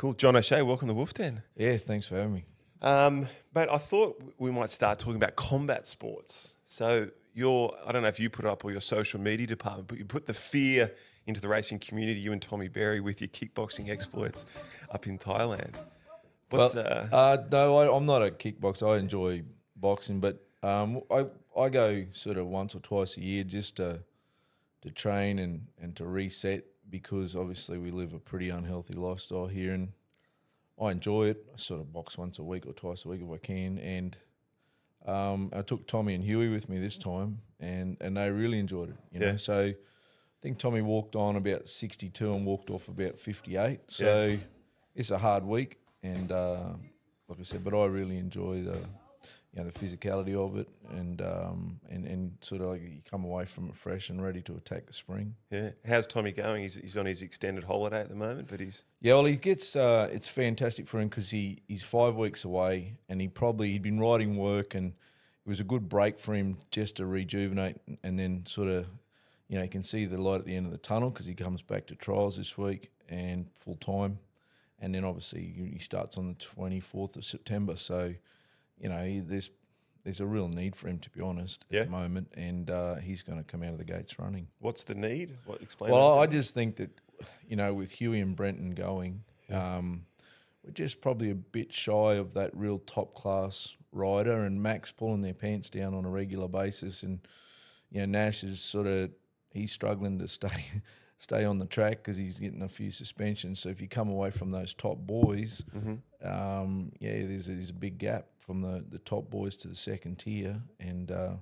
Cool. John O'Shea, welcome to Wolf Den. Yeah, thanks for having me. Um, mate, I thought we might start talking about combat sports. So your, I don't know if you put up or your social media department, but you put the fear into the racing community, you and Tommy Berry with your kickboxing exploits up in Thailand. What's, well, uh, uh, no, I, I'm not a kickboxer. I enjoy boxing, but um, I I go sort of once or twice a year just to to train and, and to reset because obviously we live a pretty unhealthy lifestyle here and I enjoy it. I sort of box once a week or twice a week if I can. And um, I took Tommy and Huey with me this time and, and they really enjoyed it. You know, Yeah. so I think Tommy walked on about 62 and walked off about 58. So it's a hard week. And uh, like I said, but I really enjoy the you know the physicality of it and um, and and sort of like you come away from it fresh and ready to attack the spring. yeah. How's Tommy going? He's, he's on his extended holiday at the moment, but he's Yeah, well, he gets. Uh, it's fantastic for him because he he's five weeks away, and he probably he'd been riding work, and it was a good break for him just to rejuvenate, and then sort of, you know, you can see the light at the end of the tunnel because he comes back to trials this week and full time, and then obviously he starts on the twenty fourth of September. So, you know, there's there's a real need for him to be honest Yeah. at the moment, and uh, he's going to come out of the gates running. what's the need? What explain? Well. I just think that, you know, with Huey and Brenton going, um, we're just probably a bit shy of that real top class rider, and Max pulling their pants down on a regular basis, and you know Nash is sort of he's struggling to stay stay on the track because he's getting a few suspensions. So if you come away from those top boys, um, yeah, there's a, there's a big gap from the, the top boys to the second tier, and uh,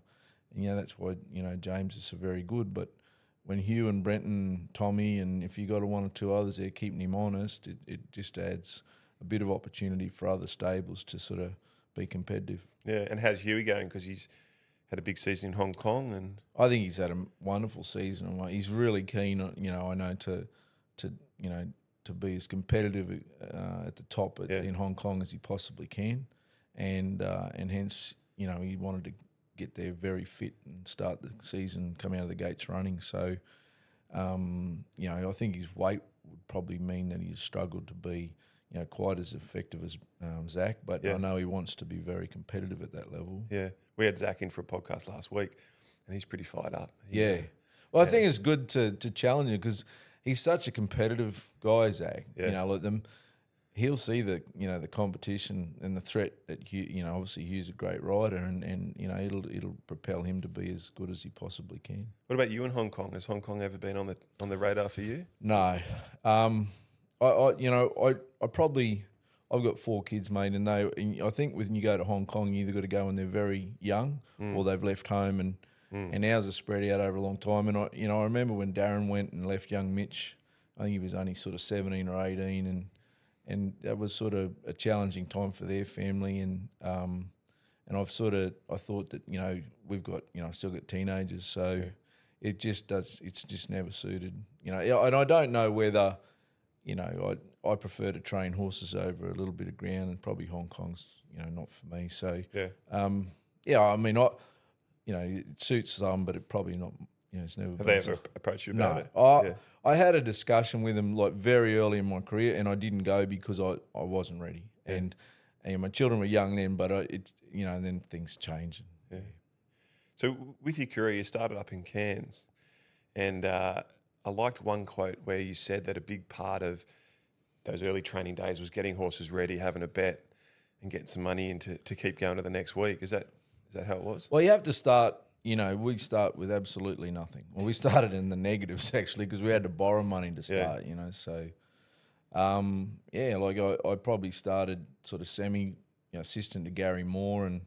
and yeah, that's why you know James is so very good, but when Hugh and Brenton, Tommy, and if you got one or two others there keeping him honest, it, it just adds a bit of opportunity for other stables to sort of be competitive. yeah. And how's Huey going? Because he's had a big season in Hong Kong and I think he's had a wonderful season. and He's really keen, on, you know, I know to, to you know, to be as competitive uh, at the top at, Yeah. in Hong Kong as he possibly can, and uh, and hence, you know, he wanted to get there very fit and start the season, come out of the gates running. So, um, you know, I think his weight would probably mean that he's struggled to be, you know, quite as effective as um, Zac. But Yeah. I know he wants to be very competitive at that level. yeah, we had Zac in for a podcast last week, and he's pretty fired up. He, Yeah. uh, Well, I think it's good to to challenge him because he's such a competitive guy, Zac. Yeah. You know, like them, he'll see the you know the competition and the threat that Hugh, you know obviously Hugh's a great rider and and you know it'll it'll propel him to be as good as he possibly can. What about you in Hong Kong? Has Hong Kong ever been on the on the radar for you? No, um, I, I you know I I probably. I've got four kids, mate, and they. And I think when you go to Hong Kong, you either got to go when they're very young, or they've left home, and and ours are spread out over a long time. And I, you know, I remember when Darren went and left young Mitch. I think he was only sort of seventeen or eighteen, and and that was sort of a challenging time for their family. And um, and I've sort of I thought that you know we've got you know still got teenagers, so it just does. It's just never suited, you know. And I don't know whether you know, I I prefer to train horses over a little bit of ground, and probably Hong Kong's, you know, not for me. So, Yeah. um, yeah, I mean, I, you know, it suits some, but it probably not. You know, it's never. Have they ever approached you about no, it? I Yeah. I had a discussion with them like very early in my career, and I didn't go because I, I wasn't ready, and and my children were young then, but I, it you know then things change. Yeah. So with your career, you started up in Cairns, and uh, I liked one quote where you said that a big part of those early training days was getting horses ready, having a bet, and getting some money in to, keep going to the next week. Is that is that how it was? Well, you have to start. You know, we start with absolutely nothing. Well, we started in the negatives actually because we had to borrow money to Yeah. start. You know, so um, yeah, like I, I probably started sort of semi you know, assistant to Gary Moore, and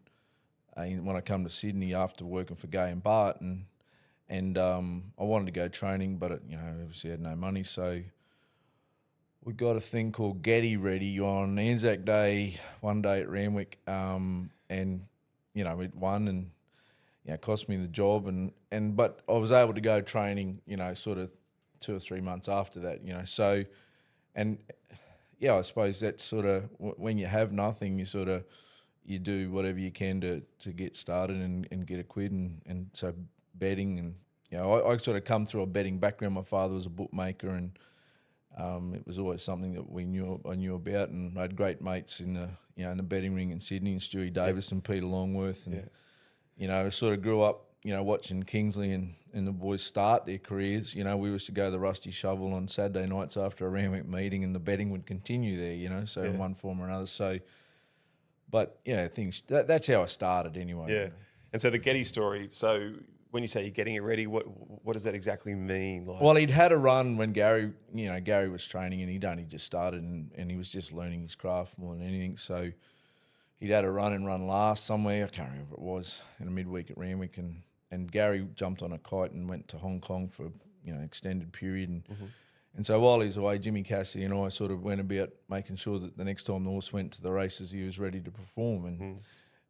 uh, when I come to Sydney after working for Gai and Bart, and and um, I wanted to go training, but it, you know, obviously had no money, so we got a thing called Getty ready on Anzac Day, one day at Randwick, um, and you know it won and you know cost me the job. And and but I was able to go training, you know, sort of two or three months after that, you know, so and yeah, I suppose that's sort of when you have nothing, you sort of you do whatever you can to to get started and, and get a quid and and so betting and you know I, I sort of come through a betting background. My father was a bookmaker and um, it was always something that we knew I knew about, and I had great mates in the you know in the betting ring in Sydney, and Stewie Davis and Peter Longworth, and Yeah. you know, I sort of grew up, you know, watching Kingsley and, and the boys start their careers. You know, we used to go to the Rusty Shovel on Saturday nights after a Randwick meeting, and the betting would continue there. You know, so in one form or another. So, but yeah, things that, that's how I started anyway. Yeah. And so the Getty story. So when you say you're getting it ready, what what does that exactly mean? Like, Well, he'd had a run when Gary, you know, Gary was training and he'd only just started and, and he was just learning his craft more than anything. So he'd had a run and run last somewhere. I can't remember what it was in a midweek at Randwick and, and Gary jumped on a kite and went to Hong Kong for, you know, extended period. And, mm-hmm. and so while he was away, Jimmy Cassidy and I sort of went about making sure that the next time the horse went to the races, he was ready to perform. And, mm.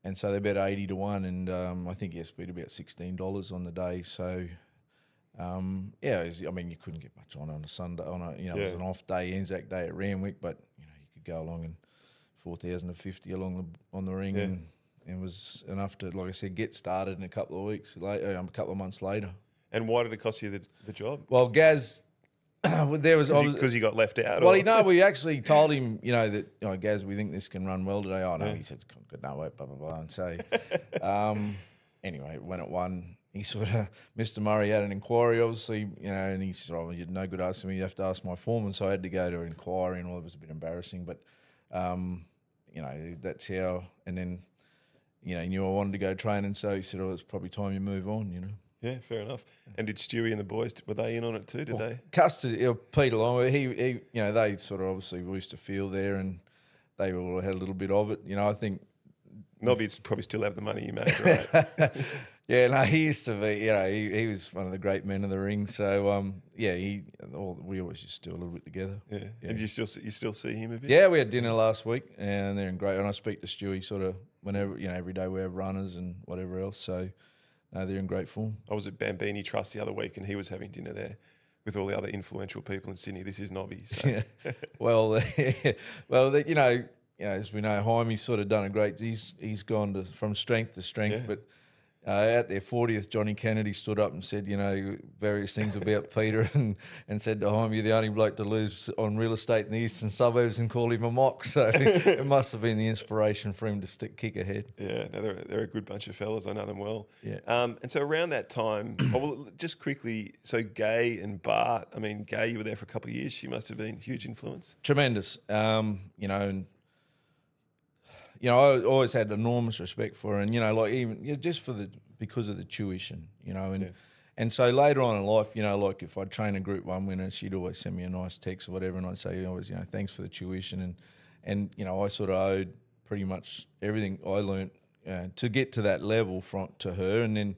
And so they're about 80 to 1 and um, I think he beat about $16 on the day. So, um, yeah, was- I mean, you couldn't get much on on a Sunday. On a you know, it was an off day, Anzac Day at Randwick, but you know, you could go along and four thousand to fifty along the on the ring, Yeah. and it was enough to, like I said, get started in a couple of weeks later, um, a couple of months later. and why did it cost you the, the job? Well, Gaz, there was, Because you got left out. well, or- you know, we actually told him, you know, that, you know, Gaz, we think this can run well today. Oh, no, Yeah. he said, good, no, wait, blah, blah, blah. And so, um, anyway, when it won, he sort of, Mr. Murray had an inquiry, obviously, you know, and he said, oh, you're no good asking me, you have to ask my foreman. So I had to go to an inquiry, and all it was a bit embarrassing, but, um, you know, that's how, and then, you know, he knew I wanted to go training, so he said, oh, it's probably time you move on, you know. Yeah, fair enough. And did Stewie and the boys were they in on it too? Did they? custody, uh, Peter Long, he, he, you know, they sort of obviously used to feel there, and they all had a little bit of it. You know, I think, Nobby'd probably still have the money you made, right? yeah, no, he used to be, you know, he, he was one of the great men of the ring. So, um, yeah, he, all, we always used to do a little bit together. yeah. And you still see- you still see him a bit? Yeah, we had dinner last week, and they're in great. And I speak to Stewie sort of whenever, you know, every day we have runners and whatever else. So, no, they're in great form. I was at Bambini Trust the other week, and he was having dinner there with all the other influential people in Sydney. This is Nobby. So. Yeah. well, well, you know, you know, as we know, Jaime's sort of done a great. He's he's gone to, from strength to strength, Yeah. but. Uh, at their 40th, Johnny Kennedy stood up and said, you know, various things about Peter and, and said to Jaime, you're the only bloke to lose on real estate in the eastern suburbs and call him a mock. So it must have been the inspiration for him to stick kick ahead. Yeah, no, they're, they're a good bunch of fellas. I know them well. Yeah. Um, and so around that time, oh, well, just quickly, so Gai and Bart, I mean, Gai, you were there for a couple of years. She must have been a huge influence. tremendous. Um, you know, and you know, I always had enormous respect for her, and you know, like even yeah, just for the because of the tuition, you know, and Yeah. and so later on in life, you know, like if I'd train a Group One winner, she'd always send me a nice text or whatever, and I'd say always, you know, thanks for the tuition, and and you know, I sort of owed pretty much everything I learnt uh, to get to that level from to her, and then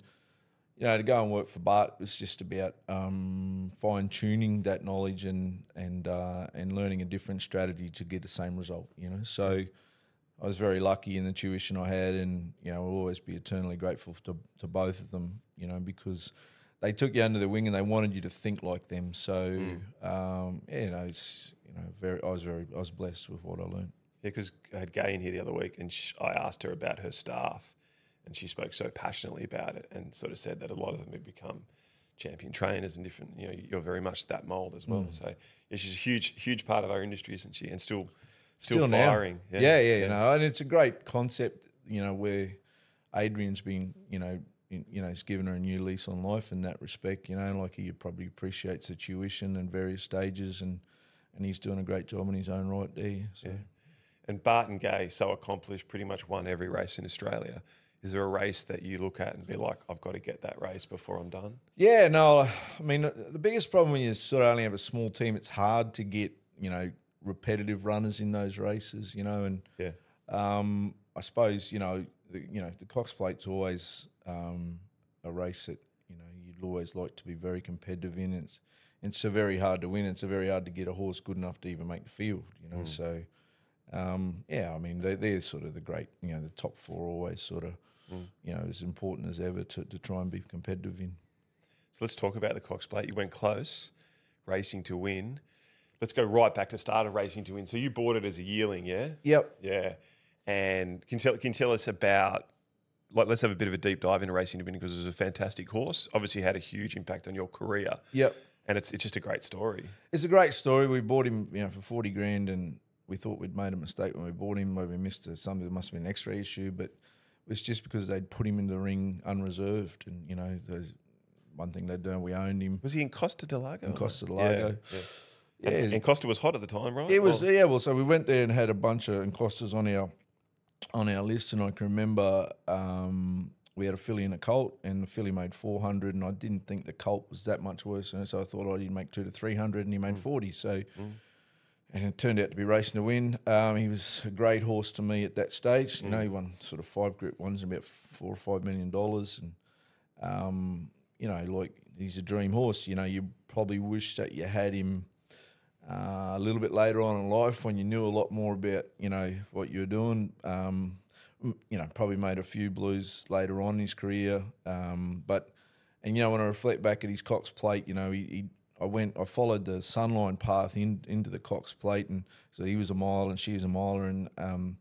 you know, to go and work for Bart was just about um, fine tuning that knowledge and and uh, and learning a different strategy to get the same result. You know, so I was very lucky in the tuition I had, and you know, I'll always be eternally grateful to to both of them. You know, because they took you under the wing and they wanted you to think like them. So um, yeah, you know, it's you know, very I was very I was blessed with what I learned. Yeah, because I had Gai in here the other week, and sh I asked her about her staff, and she spoke so passionately about it, and sort of said that a lot of them have become champion trainers and different. You know, you're very much that mold as well. So yeah, she's a huge, huge part of our industry, isn't she? And still, still, now. firing. Yeah, yeah, you know, and it's a great concept, you know, where Adrian's been, you know, in- you know, it's given her a new lease on life in that respect, you know, like he probably appreciates the tuition and various stages and and he's doing a great job in his own right there. So Yeah. And Barton Gai, so accomplished, pretty much won every race in Australia. Is there a race that you look at and be like, I've got to get that race before I'm done? Yeah, no, I mean the biggest problem when you sort of only have a small team, it's hard to get you know repetitive runners in those races, you know, and Yeah. um, I suppose you know the, you know the Cox Plate's always um, a race that you know you'd always like to be very competitive in. It's it's a very hard to win. It's a very hard to get a horse good enough to even make the field, you know. So um, yeah, I mean they they're sort of the great, you know, the top four always sort of you know as important as ever to, to try and be competitive in. So let's talk about the Cox Plate. You went close, racing to win. Let's go right back to start of racing to win. So you bought it as a yearling, yeah? Yep. Yeah. And can you tell, can you tell us about, like, let's have a bit of a deep dive into racing to win because it was a fantastic horse. Obviously, had a huge impact on your career. Yep. and it's it's just a great story. It's a great story. We bought him, you know, for forty grand, and we thought we'd made a mistake when we bought him. Where we missed a, something. There must have been an X-ray issue, but it was just because they'd put him in the ring unreserved, and you know, there's one thing they'd done. We owned him Was he Encosta de Lago? Encosta de Lago. Yeah, Yeah, And, and Costa was hot at the time, right? It was Well, yeah. Well, so we went there and had a bunch of Encostas on our on our list, and I can remember um, we had a filly and a colt, and the filly made four hundred, and I didn't think the colt was that much worse, and so I thought I'd make two to three hundred, and he made forty. So. And it turned out to be racing to win. Um, he was a great horse to me at that stage. You know, he won sort of five Group Ones and about four or five million dollars, and um, you know, like he's a dream horse. You know, you probably wish that you had him uh, a little bit later on in life when you knew a lot more about you know what you were doing. Um, you know, probably made a few blues later on in his career, um, but and you know when I reflect back at his Cox Plate, you know he. he I went. I followed the Sunline path in, into the Cox Plate, and so he was a mile and she was a miler. And um,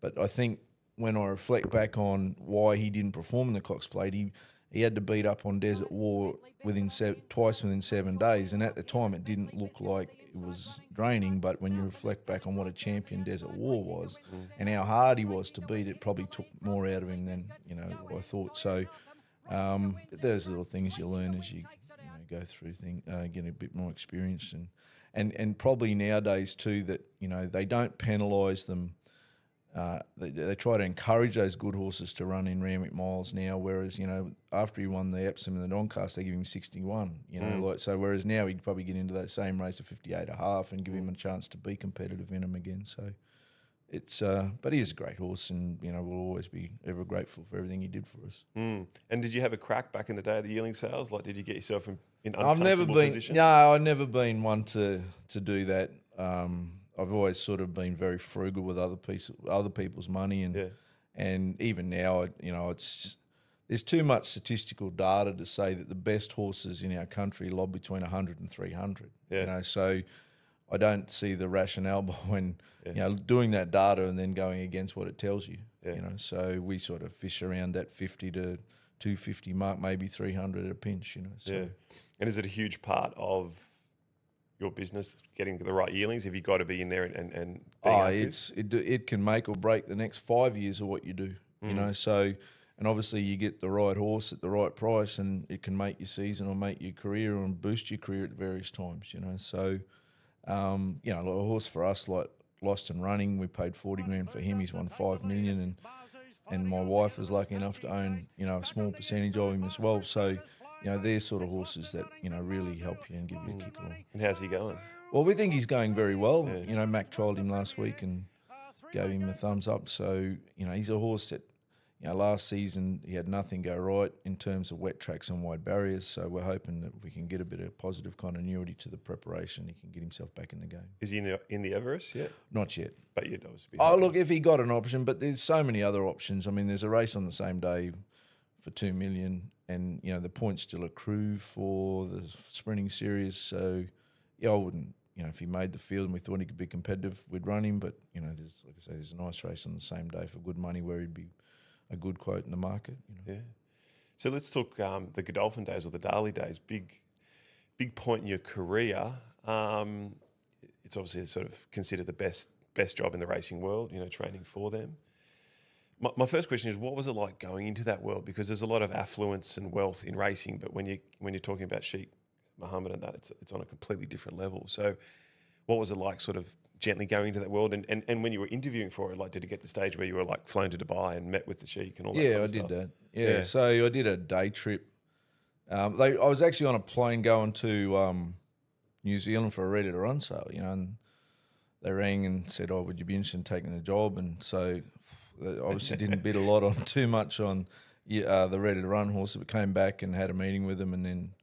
but I think when I reflect back on why he didn't perform in the Cox Plate, he he had to beat up on Desert War within se- twice within seven days, and at the time it didn't look like it was draining. But when you reflect back on what a champion Desert War was, and how hard he was to beat, it probably took more out of him than you know I thought. So um, there's little things you learn as you, you know, go through thing, uh, get a bit more experience, and and and probably nowadays too that you know they don't penalise them. Uh, they, they try to encourage those good horses to run in Randwick miles now, whereas you know after he won the Epsom and the Doncaster, they give him sixty one. You know, like so. Whereas now he'd probably get into that same race of fifty eight and a half and give him a chance to be competitive in him again. So it's, uh, but he is a great horse, and you know we'll always be ever grateful for everything he did for us. Mm. And did you have a crack back in the day of the yearling sales? Like, did you get yourself in, in I've never been. positions? No, I've never been one to to do that. Um, I've always sort of been very frugal with other piece, other people's money, and Yeah. and even now, you know, it's there's too much statistical data to say that the best horses in our country lob between 100 and 300. Yeah. You know, so I don't see the rationale behind you know doing that data and then going against what it tells you. Yeah. You know, so we sort of fish around that 50 to 250 mark, maybe 300 at a pinch. You know, so. Yeah. And is it a huge part of your business getting the right yearlings? Have you got to be in there and, and, and Oh, active? it's it, it can make or break the next five years of what you do. You know, so and obviously you get the right horse at the right price, and it can make your season or make your career and boost your career at various times. You know, so um, you know, like a horse for us like Lost and Running, we paid forty grand for him. He's won five million, and and my wife was lucky enough to own you know a small percentage of him as well. So you know, they're sort of horses that you know really help you and give you a mm. kick along. and how's he going? Well, we think he's going very well. You know, Mac trialled him last week and gave him a thumbs up. So, you know, he's a horse that, you know, last season he had nothing go right in terms of wet tracks and wide barriers. So we're hoping that we can get a bit of positive continuity to the preparation. He can get himself back in the game. Is he in the, in the Everest yet? Not yet. But you'd obviously be Oh, look, if he got an option, but there's so many other options. I mean, there's a race on the same day for two million, and you know the points still accrue for the sprinting series. So, yeah, I wouldn't. You know, if he made the field and we thought he could be competitive, we'd run him. But you know, there's like I say, there's a nice race on the same day for good money where he'd be a good quote in the market. You know. Yeah. So let's talk um, the Godolphin days or the Darley days. Big, big point in your career. Um, it's obviously sort of considered the best best job in the racing world. You know, training for them. My, my first question is, what was it like going into that world? Because there's a lot of affluence and wealth in racing, but when you when you're talking about Sheikh Mohammed and that, it's it's on a completely different level. So, what was it like, sort of gently going into that world? And, and, and when you were interviewing for it, like, did it get to the stage where you were like flown to Dubai and met with the Sheikh and all that? Yeah, kind I of did that. Yeah. Yeah. so I did a day trip. Um, they, I was actually on a plane going to um, New Zealand for a ready to run sale, you know, and they rang and said, "Oh, would you be interested in taking the job?" And so obviously didn't bid a lot on too much on uh, the ready to run horse. but came back and had a meeting with them, and then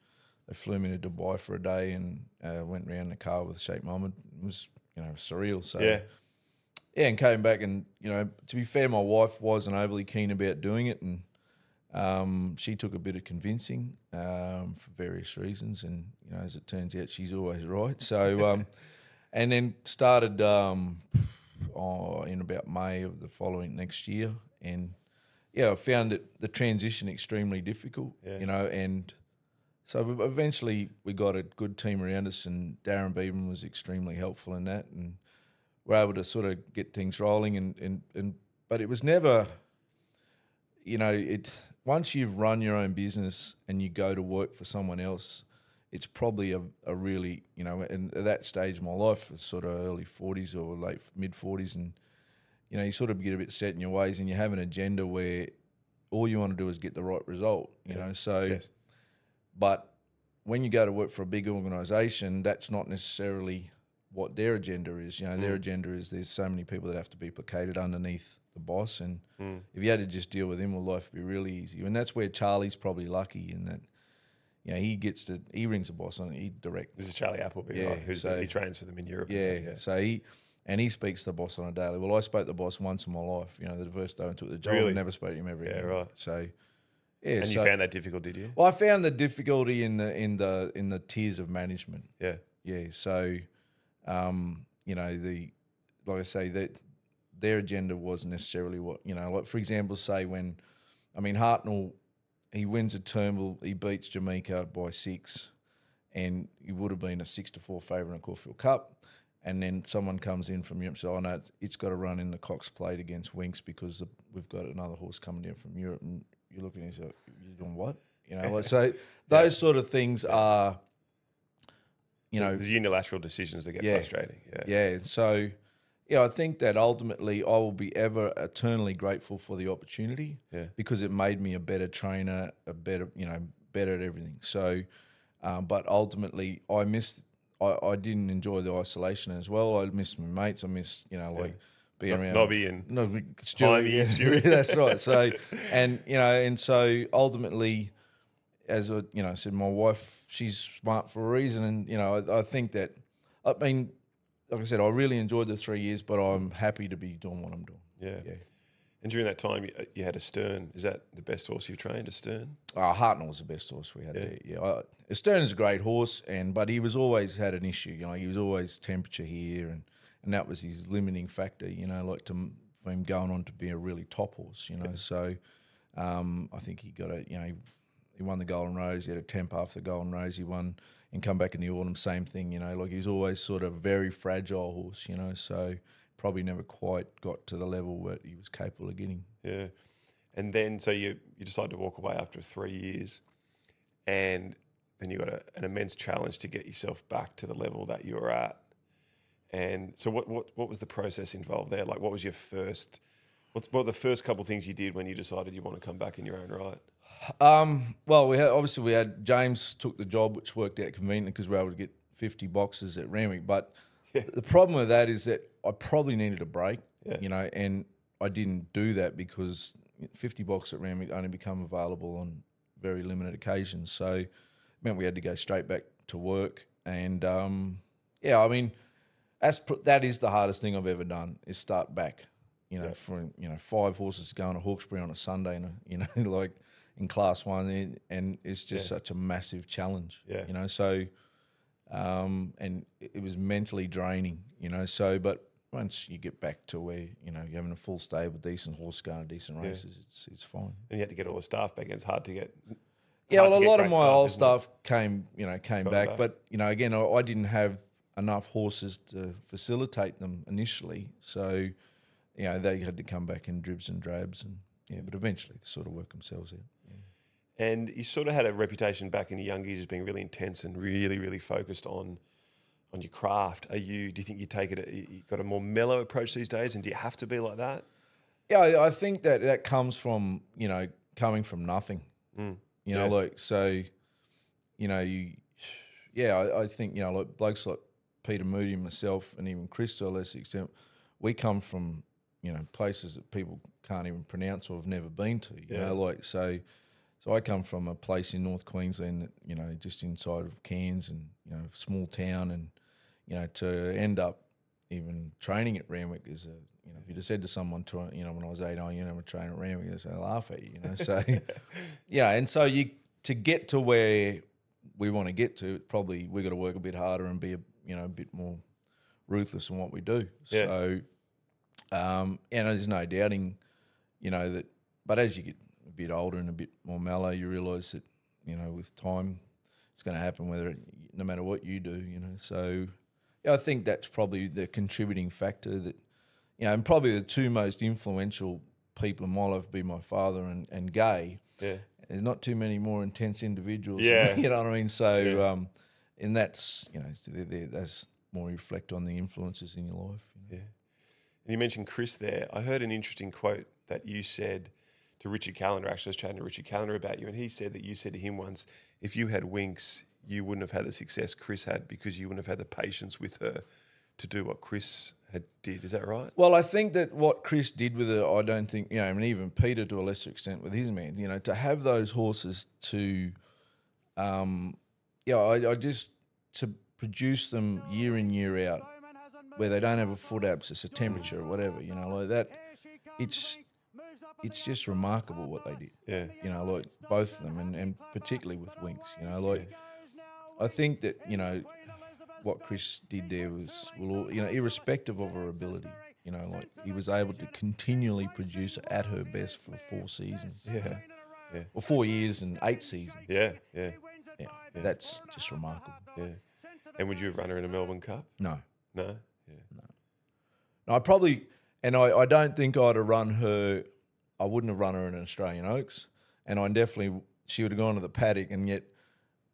they flew me to Dubai for a day and uh, went round the car with Sheikh Mohammed. It was you know surreal. So Yeah. yeah, and came back and you know, to be fair, my wife wasn't overly keen about doing it, and um, she took a bit of convincing um, for various reasons, and you know, as it turns out, she's always right. So, um, and then started oh, in about May of the following next year, and yeah, I found it the transition extremely difficult, Yeah. you know, and so eventually we got a good team around us, and Darren Beadman was extremely helpful in that, and we're able to sort of get things rolling. And, and, and but it was never, you know, it once you've run your own business and you go to work for someone else, it's probably a, a really, you know, and at that stage of my life, sort of early forties or late mid forties, and you know, you sort of get a bit set in your ways, and you have an agenda where all you want to do is get the right result, you Yeah. know. So, Yes. but when you go to work for a big organisation, that's not necessarily what their agenda is. You know, their Mm. agenda is there's so many people that have to be placated underneath the boss, and Mm. if you had to just deal with him, well, life would be really easy. And that's where Charlie's probably lucky in that. You know, he gets to he rings the boss on. He direct. This is Charlie Appleby, Yeah, right? Who's so- he trains for them in Europe. Yeah, yeah. So he and he speaks to the boss on a daily. Well, I spoke to the boss once in my life. You know, the first day I took the job, Really? I never spoke to him ever Yeah, again. right. So, yeah. And so, you found that difficult, did you? well, I found the difficulty in the in the in the tiers of management. Yeah. Yeah. So, um, you know, the like I say that their agenda wasn't necessarily what you know. Like for example, say when, I mean, Hartnell, he wins a Turnbull, he beats Jameka by six, and he would have been a six to four favourite in the Caulfield Cup. And then someone comes in from Europe and says, "Oh no, it's, it's got to run in the Cox Plate against Winks because the, we've got another horse coming in from Europe." And you're looking at yourself, "You're doing what?" You know, like, so those sort of things are, you know, There's unilateral decisions that get Yeah. frustrating. Yeah. yeah. So, yeah, I think that ultimately I will be ever eternally grateful for the opportunity Yeah. because it made me a better trainer, a better, you know, better at everything. So, um, but ultimately I missed, I, I didn't enjoy the isolation as well. I missed my mates. I missed, you know, like being No- around. Nobby and No, yeah, and Stuart. that's right. So, and you know, and so ultimately, as I, you know, said, my wife, she's smart for a reason, and you know, I, I think that, I mean, like I said, I really enjoyed the three years, but I'm happy to be doing what I'm doing. yeah. Yeah. And during that time, you, you had Astern. Is that the best horse you've trained? Astern? Uh, Hartnell was the best horse we had Yeah. there. Yeah, I, Stern is a great horse, and but he was always had an issue. You know, he was always temperature here, and and that was his limiting factor. You know, like to for him going on to be a really top horse. You know, so um, I think he got a you know he, he won the Golden Rose. He had a temp after the Golden Rose. He won and come back in the autumn. Same thing. You know, like he's always sort of very fragile horse. You know, so probably never quite got to the level that he was capable of getting. Yeah. And then, so you, you decided to walk away after three years, and then you got a, an immense challenge to get yourself back to the level that you were at. And so, what, what, what was the process involved there? Like, what was your first, what were the first couple things you did when you decided you want to come back in your own right? Um, well, we had obviously we had James took the job, which worked out conveniently because we were able to get fifty boxes at Randwick. But the problem with that is that I probably needed a break, Yeah. you know, and I didn't do that because fifty boxes at Randwick only become available on very limited occasions. So it meant we had to go straight back to work. And um, yeah, I mean, that's that is the hardest thing I've ever done is start back. You know, Yeah. for you know five horses going to Hawkesbury on a Sunday, and you know, like in Class One, and- it's just Yeah. such a massive challenge. Yeah. you know, so um, and it was mentally draining. You know, so but once you get back to where you know you're having a full stable, decent horse going, decent Yeah. races, it's it's fine. And you had to get all the staff back. It's hard to get. Yeah, well, a lot of my staff, old isn't it? came, you know, came back, back. but you know, again, I, I didn't have enough horses to facilitate them initially, so you know, they had to come back in dribs and drabs, and yeah, but eventually they sort of work themselves out. And you sort of had a reputation back in the young years as being really intense and really, really focused on on your craft. Are you? Do you think you take it? You got a more mellow approach these days, and do you have to be like that? Yeah, I, think that that comes from you know coming from nothing. Mm. You know, Yeah. like so, you know, you, yeah, I, I think you know, like blokes like Peter Moody, and myself, and even Chris to a lesser extent, we come from you know places that people can't even pronounce or have never been to. You Yeah. know, like so. So I come from a place in North Queensland, you know, just inside of Cairns, and you know, small town, and you know, to end up even training at Randwick is a, you know, if you'd have said to someone, to, you know, when I was eight, oh, you know, I'm a trainer at Randwick, they'd say, laugh at you, you know. So, yeah, and so you to get to where we want to get to, probably we got to work a bit harder and be a, you know, a bit more ruthless in what we do. Yeah. So, um, and there's no doubting, you know, that. But as you get bit older and a bit more mellow, you realise that, you know, with time, it's going to happen whether it, no matter what you do. You know, so yeah, I think that's probably the contributing factor that you know, and probably the two most influential people in my life would be my father and, and Gai. Yeah. There's not too many more intense individuals. Yeah. you know what I mean. So, Yeah. um, and that's you know, they're, they're, that's more reflect on the influences in your life. you know. Yeah. And you mentioned Chris there. I heard an interesting quote that you said to Richard Callander. Actually, I was chatting to Richard Callander about you, and he said that you said to him once, if you had Winks, you wouldn't have had the success Chris had because you wouldn't have had the patience with her to do what Chris had did. Is that right? Well, I think that what Chris did with her, I don't think you know, and even Peter to a lesser extent with his man, you know, to have those horses to, um, yeah, I, I just to produce them year in year out, where they don't have a foot abscess, a temperature, or whatever, you know, like that. It's it's just remarkable what they did. Yeah. You know, like both of them, and, and particularly with Winks. You know, like I think that you know what Chris did there was, well, you know, irrespective of her ability, you know, like he was able to continually produce at her best for four seasons. Yeah. Yeah. Or four years and eight seasons. Yeah. Yeah. Yeah, that's just remarkable. Yeah. And would you have run her in a Melbourne Cup? No, No. Yeah. no, I probably, and I, I don't think I'd have run her. I wouldn't have run her in an Australian Oaks, and I definitely she would have gone to the paddock, and yet.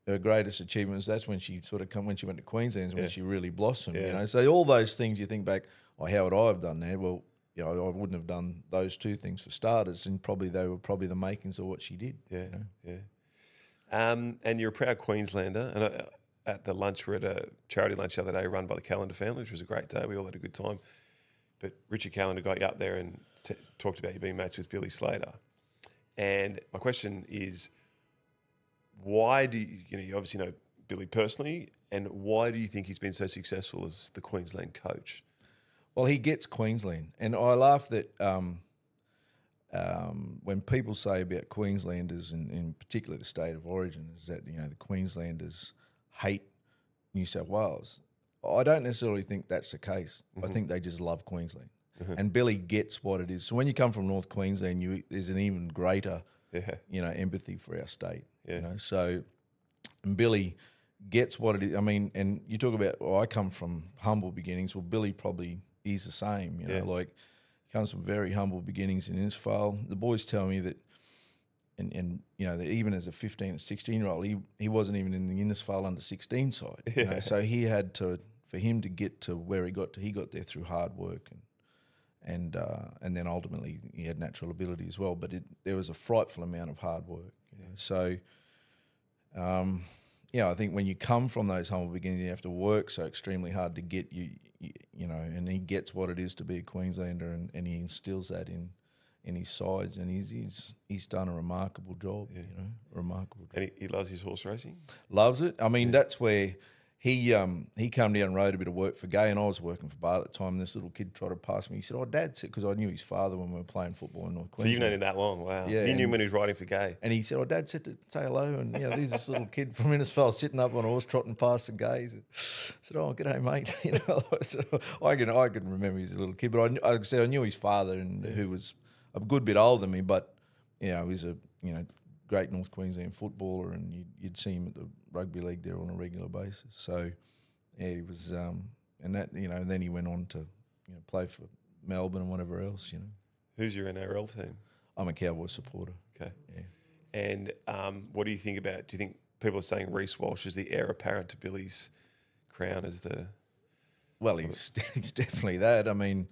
Her greatest achievement was that's when she sort of come when she went to Queensland is when Yeah. she really blossomed. You know, so all those things you think back, oh, how would I have done that? Well, you know, I wouldn't have done those two things for starters, and probably they were probably the makings of what she did. Yeah, you know? yeah. Um, and you're a proud Queenslander. And uh, at the lunch, we're at a charity lunch the other day run by the Callander family, which was a great day. We all had a good time. But Richard Callander got you up there and t- talked about you being mates with Billy Slater. And my question is, why do you, you know, you obviously know Billy personally, and why do you think he's been so successful as the Queensland coach? Well, he gets Queensland, and I laugh that um, um, when people say about Queenslanders, and in particular the state of origin, is that you know the Queenslanders hate New South Wales. I don't necessarily think that's the case. I mm-hmm. think they just love Queensland, mm-hmm. and Billy gets what it is. So when you come from North Queensland, you there's an even greater Yeah, you know empathy for our state. Yeah. You know, so and Billy gets what it is. I mean, and you talk about, well, I come from humble beginnings. Well, Billy probably is the same. You know, Yeah. like he comes from very humble beginnings in Innisfail. The boys tell me that, and and you know, that even as a fifteen and sixteen year old, he he wasn't even in the Innisfail under sixteen side. You know, so he had to for him to get to where he got to. He got there through hard work and and uh, and then ultimately he had natural ability as well. But it, there was a frightful amount of hard work. know. So, um, yeah, I think when you come from those humble beginnings, you have to work so extremely hard to get you, you, you know. And he gets what it is to be a Queenslander, and, and he instills that in in his sides, and he's he's he's done a remarkable job. You know, remarkable. job and he, he loves his horse racing. loves it. I mean, that's where he um he come down and rode a bit of work for Gai, and I was working for Bart at the time. And this little kid trotted past me. He said, "Oh, Dad," because I knew his father when we were playing football in North So you've known him that long. Wow. Yeah, you knew him when he was riding for Gai. and he said, "Oh, Dad said to say hello." And you know, there's this little kid from Innisfail sitting up on a horse trotting past the gays. I said, "Oh, g'day, mate." You know, so I can I can remember he's a little kid, but I, like I said I knew his father, and who was a good bit older than me, but you know, he was a you know great North Queensland footballer, and you'd, you'd see him at the rugby league there on a regular basis. So yeah, he was, um, and that you know, then he went on to you know play for Melbourne and whatever else. You know, Who's your NRL team? I'm a Cowboy supporter. Okay. Yeah. And um, what do you think about? Do you think people are saying Reece Walsh is the heir apparent to Billy's crown as the? Well, he's he's definitely that. I mean,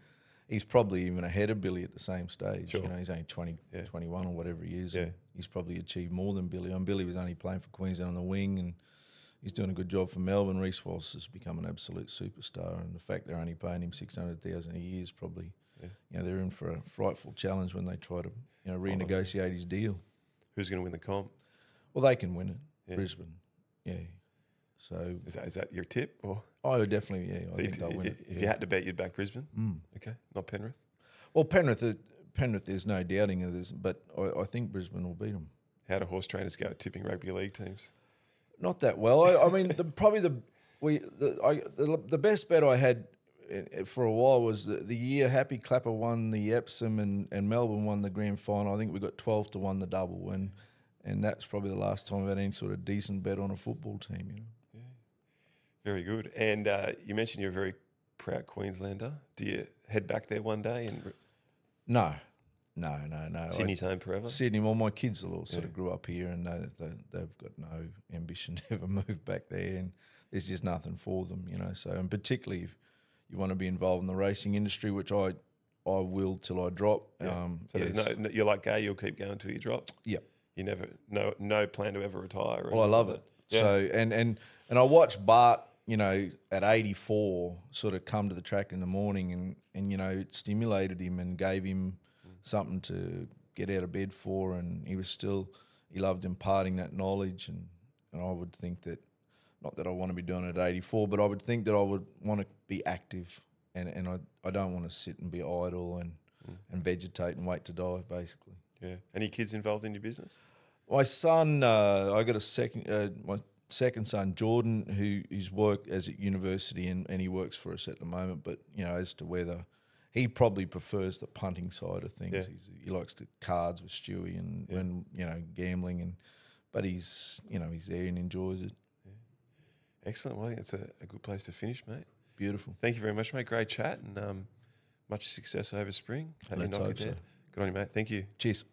he's probably even ahead of Billy at the same stage. Sure. You know, he's only 20, Yeah. 21 or whatever he is. Yeah. He's probably achieved more than Billy. And Billy was only playing for Queensland on the wing, and he's doing a good job for Melbourne. Reece Walsh has become an absolute superstar, and the fact they're only paying him six hundred thousand a year is probably, Yeah. you know, they're in for a frightful challenge when they try to, you know, renegotiate his deal. Who's going to win the comp? Well, they can win it. Brisbane. Yeah. So Is that is that your tip? Or I would definitely, yeah, I So think they'll win it. if yeah. you had to bet, you'd back Brisbane. Mm. Okay, not Penrith. Well, Penrith, uh, Penrith, there's no doubting of this, but I, I think Brisbane will beat them. How do horse trainers go at tipping rugby league teams? Not that well. I, I mean, the, probably the we the, I, the the best bet I had uh, for a while was the, the year Happy Clapper won the Epsom and, and Melbourne won the grand final. I think we got twelve to one the double, and and that's probably the last time I've had any sort of decent bet on a football team. You know. Very good. And uh, you mentioned you're a very proud Queenslander. Do you head back there one day and No, no, no, no. Sydney's home forever? Sydney. Well, my kids all sort Yeah. of grew up here, and they, they they've got no ambition to ever move back there, and there's just nothing for them, you know. So, and particularly if you want to be involved in the racing industry, which I I will till I drop. Yeah. Um, So there's no, you're like gay. You'll keep going till you drop. Yep. You never no no plan to ever retire. Well, I love it. Yeah. So and and and I watched Bart, you know, at 84, sort of come to the track in the morning, and and you know, it stimulated him and gave him something to get out of bed for, and he was still he loved imparting that knowledge, and and I would think that. Not that I want to be doing it at 84, but I would think that I would want to be active, and, and I, I don't want to sit and be idle and, and vegetate and wait to die, basically. yeah. Any kids involved in your business? My son, uh, I got a second, uh, my second son, Jordan, who who's work as at university and, and he works for us at the moment. But you know, as to whether he probably prefers the punting side of things, Yeah. he's, he likes the cards with Stewie and when you know gambling and. But he's you know he's there and enjoys it. Excellent. Well, I think it's a, a good place to finish, mate. Beautiful. Thank you very much, mate. Great chat and um, much success over spring. Hope Let's knock hope it so. Good on you, mate. Thank you. Cheers.